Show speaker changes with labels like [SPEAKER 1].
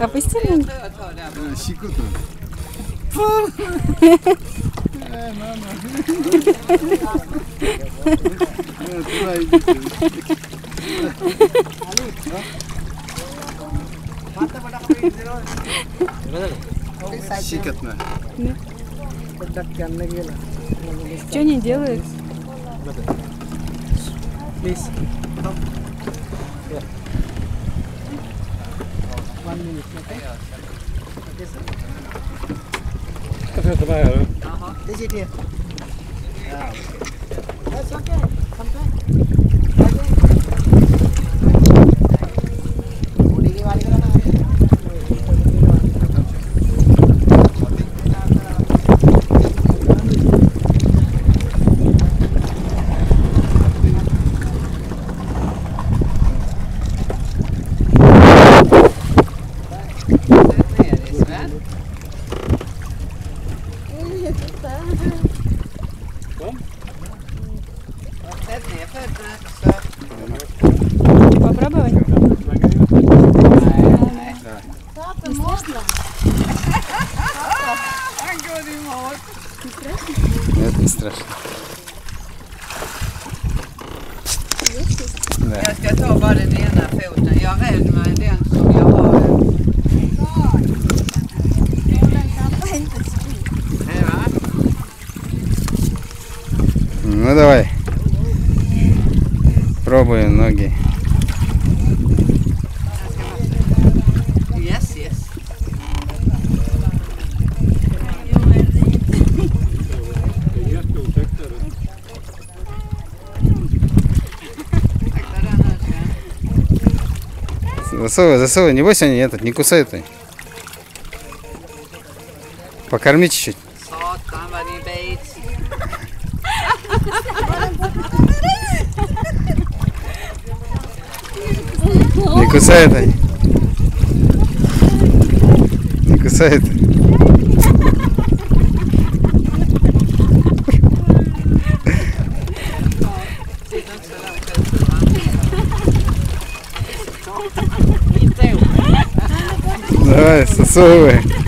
[SPEAKER 1] Опусти ноги.
[SPEAKER 2] Щекотно. Щекотно.
[SPEAKER 1] Что не делают?
[SPEAKER 3] Please. Come. Here. One minute, okay? Okay, sir. Uh-huh. Is it here? Yeah. That's okay.
[SPEAKER 4] Sätt ner fötterna så.
[SPEAKER 1] Попробовать?
[SPEAKER 4] Han går i mål.
[SPEAKER 2] Нет, не страшно. Да.
[SPEAKER 4] Jag ska ta bara den ena foten. Jag är rädd med den
[SPEAKER 2] Ну давай. Пробуем ноги.
[SPEAKER 4] Yes, yes.
[SPEAKER 2] Засовывай, засовывай. Небось они этот, не кусают они. Покорми чуть-чуть.
[SPEAKER 4] Ut. va? Inte ord.
[SPEAKER 2] Давай, засовывай.